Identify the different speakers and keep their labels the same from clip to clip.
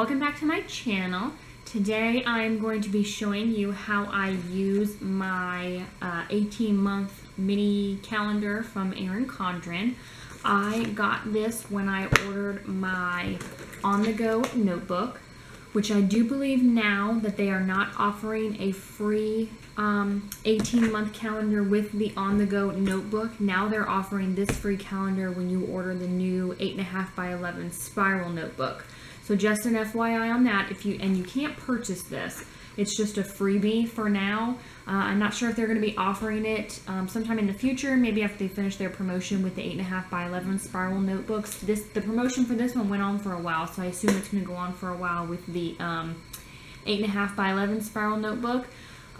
Speaker 1: Welcome back to my channel. Today I'm going to be showing you how I use my uh, 18 month mini calendar from Erin Condren. I got this when I ordered my on the go notebook, which I do believe now that they are not offering a free um, 18 month calendar with the on the go notebook. Now they're offering this free calendar when you order the new 8.5 by 11 spiral notebook. So just an FYI on that, if you and you can't purchase this, it's just a freebie for now. Uh, I'm not sure if they're going to be offering it um, sometime in the future, maybe after they finish their promotion with the 8.5 by 11 spiral notebooks. This The promotion for this one went on for a while, so I assume it's going to go on for a while with the um, 8.5 by 11 spiral notebook.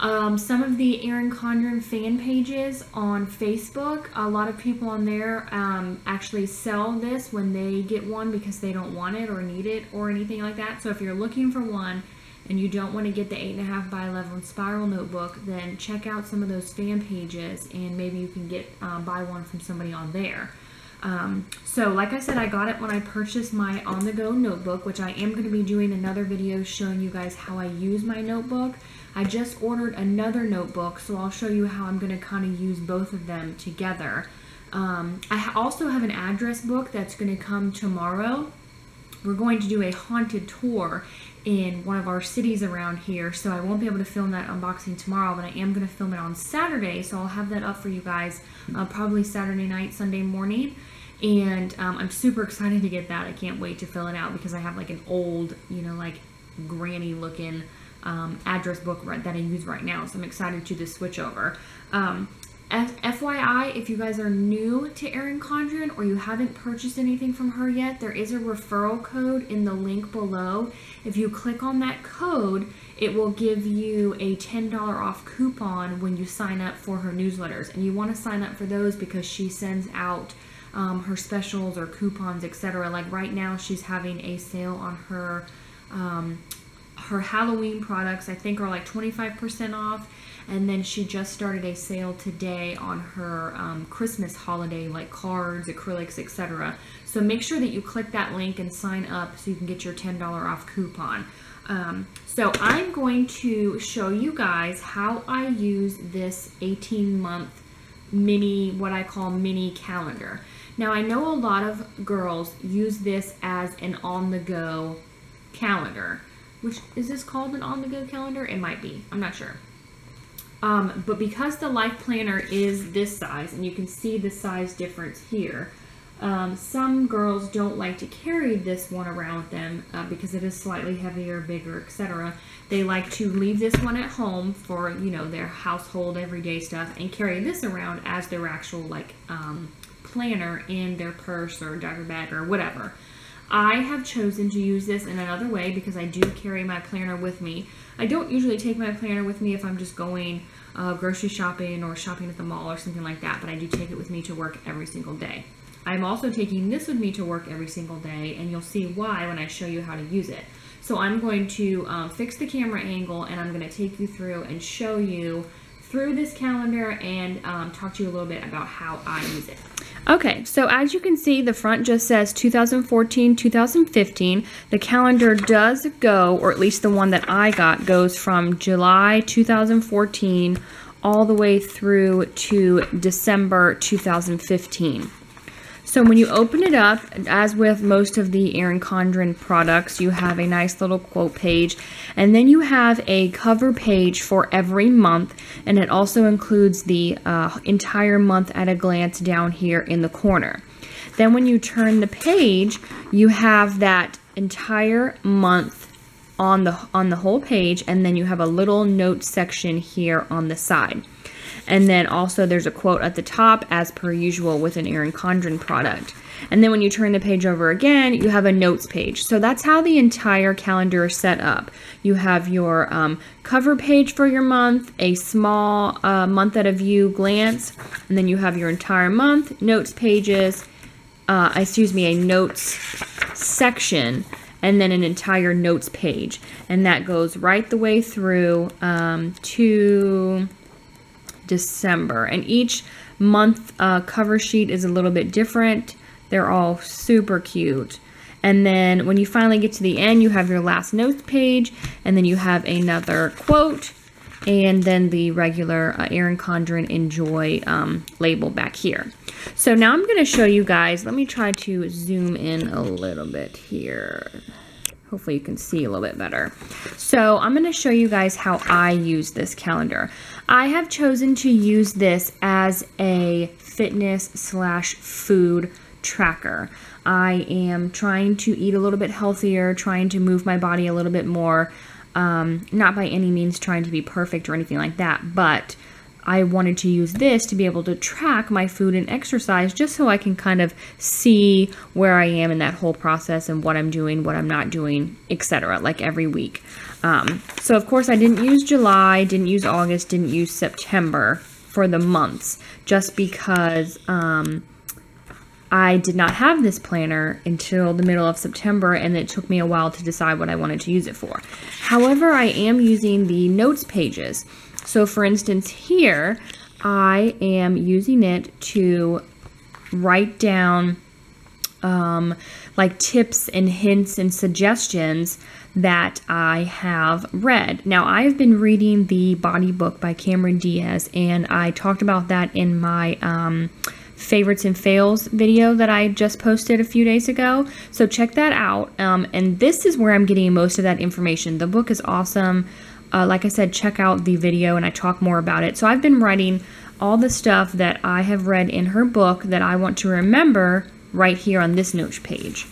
Speaker 1: Um, some of the Erin Condren fan pages on Facebook, a lot of people on there um, actually sell this when they get one because they don't want it or need it or anything like that. So if you're looking for one and you don't want to get the 8.5 by 11 spiral notebook, then check out some of those fan pages and maybe you can get uh, buy one from somebody on there. Um, so like I said, I got it when I purchased my on-the-go notebook, which I am going to be doing another video showing you guys how I use my notebook. I just ordered another notebook, so I'll show you how I'm going to kind of use both of them together. Um, I also have an address book that's going to come tomorrow. We're going to do a haunted tour in one of our cities around here, so I won't be able to film that unboxing tomorrow, but I am going to film it on Saturday, so I'll have that up for you guys uh, probably Saturday night, Sunday morning and um, I'm super excited to get that. I can't wait to fill it out because I have like an old, you know, like granny looking um, address book that I use right now. So I'm excited to just switch over. Um, FYI, if you guys are new to Erin Condren or you haven't purchased anything from her yet, there is a referral code in the link below. If you click on that code, it will give you a $10 off coupon when you sign up for her newsletters. And you want to sign up for those because she sends out um, her specials or coupons, etc. Like right now, she's having a sale on her um, her Halloween products. I think are like 25% off, and then she just started a sale today on her um, Christmas holiday, like cards, acrylics, etc. So make sure that you click that link and sign up so you can get your $10 off coupon. Um, so I'm going to show you guys how I use this 18 month mini, what I call mini calendar. Now I know a lot of girls use this as an on-the-go calendar. Which, is this called an on-the-go calendar? It might be, I'm not sure. Um, but because the life planner is this size, and you can see the size difference here, um, some girls don't like to carry this one around with them uh, because it is slightly heavier, bigger, etc. They like to leave this one at home for, you know, their household everyday stuff and carry this around as their actual, like, um, planner in their purse or diaper bag or whatever. I have chosen to use this in another way because I do carry my planner with me. I don't usually take my planner with me if I'm just going uh, grocery shopping or shopping at the mall or something like that, but I do take it with me to work every single day. I'm also taking this with me to work every single day, and you'll see why when I show you how to use it. So I'm going to um, fix the camera angle, and I'm going to take you through and show you through this calendar and um, talk to you a little bit about how I use it. Okay, so as you can see, the front just says 2014, 2015. The calendar does go, or at least the one that I got, goes from July 2014 all the way through to December 2015. So when you open it up, as with most of the Erin Condren products, you have a nice little quote page, and then you have a cover page for every month, and it also includes the uh, entire month at a glance down here in the corner. Then when you turn the page, you have that entire month on the on the whole page, and then you have a little note section here on the side. And then also there's a quote at the top as per usual with an Erin Condren product. And then when you turn the page over again, you have a notes page. So that's how the entire calendar is set up. You have your um, cover page for your month, a small uh, month at a view glance, and then you have your entire month, notes pages, uh, excuse me, a notes section, and then an entire notes page. And that goes right the way through um, to December. And each month uh, cover sheet is a little bit different. They're all super cute. And then when you finally get to the end, you have your last notes page, and then you have another quote, and then the regular uh, Erin Condren Enjoy um, label back here. So now I'm going to show you guys, let me try to zoom in a little bit here. Hopefully you can see a little bit better. So I'm going to show you guys how I use this calendar. I have chosen to use this as a fitness slash food tracker. I am trying to eat a little bit healthier, trying to move my body a little bit more. Um, not by any means trying to be perfect or anything like that, but I wanted to use this to be able to track my food and exercise just so I can kind of see where I am in that whole process and what I'm doing, what I'm not doing, etc. like every week. Um, so of course I didn't use July, didn't use August, didn't use September for the months just because um, I did not have this planner until the middle of September and it took me a while to decide what I wanted to use it for. However, I am using the notes pages. So for instance here, I am using it to write down um, like tips and hints and suggestions that I have read. Now, I've been reading the Body Book by Cameron Diaz, and I talked about that in my um, favorites and fails video that I just posted a few days ago. So check that out. Um, and this is where I'm getting most of that information. The book is awesome. Uh, like I said, check out the video and I talk more about it. So I've been writing all the stuff that I have read in her book that I want to remember right here on this notes page.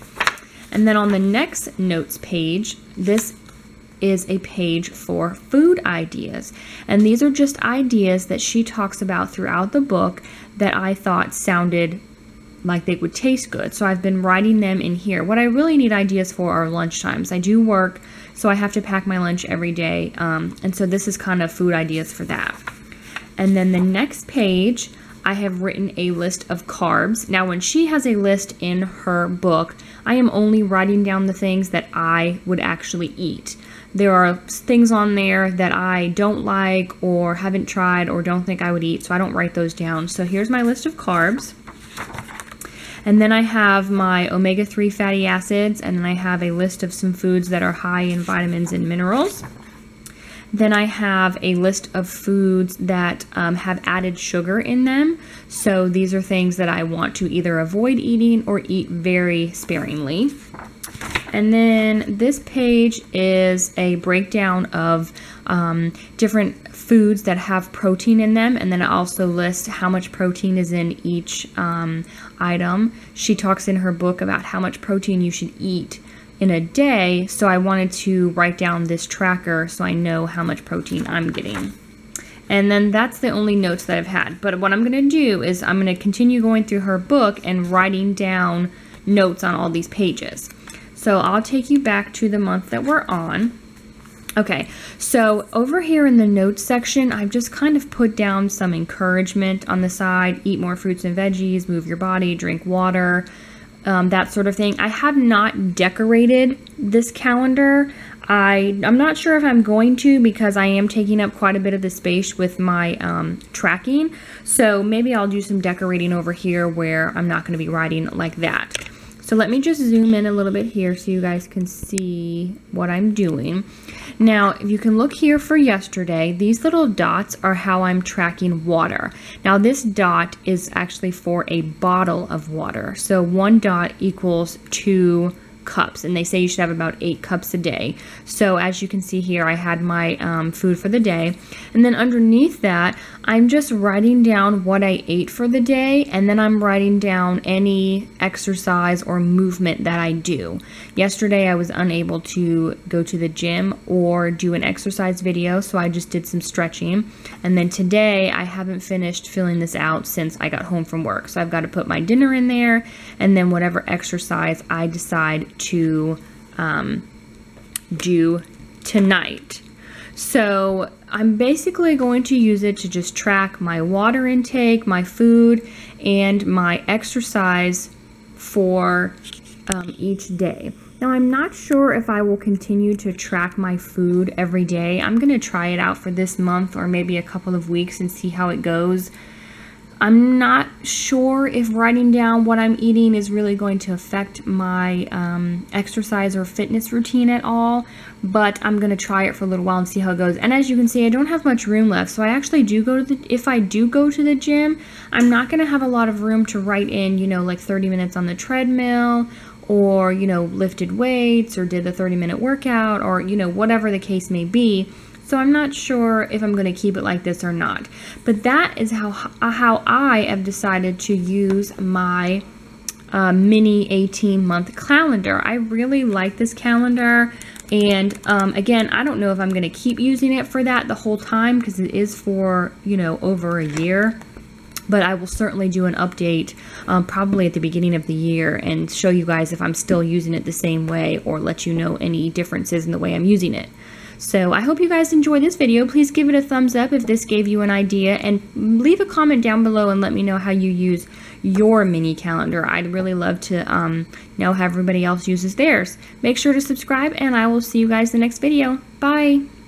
Speaker 1: And then on the next notes page, this is a page for food ideas. And these are just ideas that she talks about throughout the book that I thought sounded like they would taste good. So I've been writing them in here. What I really need ideas for are lunch times. I do work so I have to pack my lunch every day. Um, and so this is kind of food ideas for that. And then the next page, I have written a list of carbs. Now, when she has a list in her book, I am only writing down the things that I would actually eat. There are things on there that I don't like or haven't tried or don't think I would eat, so I don't write those down. So here's my list of carbs. And then I have my omega-3 fatty acids, and then I have a list of some foods that are high in vitamins and minerals. Then I have a list of foods that um, have added sugar in them. So these are things that I want to either avoid eating or eat very sparingly. And then this page is a breakdown of um, different foods that have protein in them. And then it also lists how much protein is in each um, item. She talks in her book about how much protein you should eat in a day. So I wanted to write down this tracker so I know how much protein I'm getting. And then that's the only notes that I've had. But what I'm going to do is I'm going to continue going through her book and writing down notes on all these pages. So I'll take you back to the month that we're on. Okay, so over here in the notes section, I've just kind of put down some encouragement on the side. Eat more fruits and veggies, move your body, drink water, um, that sort of thing. I have not decorated this calendar. I, I'm not sure if I'm going to because I am taking up quite a bit of the space with my um, tracking. So maybe I'll do some decorating over here where I'm not going to be writing like that. So let me just zoom in a little bit here so you guys can see what I'm doing. Now, if you can look here for yesterday, these little dots are how I'm tracking water. Now this dot is actually for a bottle of water. So one dot equals two cups and they say you should have about eight cups a day. So as you can see here I had my um, food for the day. And then underneath that I'm just writing down what I ate for the day and then I'm writing down any exercise or movement that I do. Yesterday I was unable to go to the gym or do an exercise video so I just did some stretching. And then today I haven't finished filling this out since I got home from work. So I've got to put my dinner in there and then whatever exercise I decide to um, do tonight. So I'm basically going to use it to just track my water intake, my food, and my exercise for um, each day. Now I'm not sure if I will continue to track my food every day. I'm going to try it out for this month or maybe a couple of weeks and see how it goes. I'm not sure if writing down what I'm eating is really going to affect my um, exercise or fitness routine at all, but I'm going to try it for a little while and see how it goes. And as you can see, I don't have much room left, so I actually do go to the, if I do go to the gym, I'm not going to have a lot of room to write in, you know, like 30 minutes on the treadmill or, you know, lifted weights or did a 30 minute workout or, you know, whatever the case may be. So I'm not sure if I'm going to keep it like this or not. But that is how, how I have decided to use my uh, mini 18 month calendar. I really like this calendar. And um, again, I don't know if I'm going to keep using it for that the whole time because it is for, you know, over a year but I will certainly do an update um, probably at the beginning of the year and show you guys if I'm still using it the same way or let you know any differences in the way I'm using it. So I hope you guys enjoyed this video. Please give it a thumbs up if this gave you an idea and leave a comment down below and let me know how you use your mini calendar. I'd really love to um, know how everybody else uses theirs. Make sure to subscribe and I will see you guys in the next video. Bye!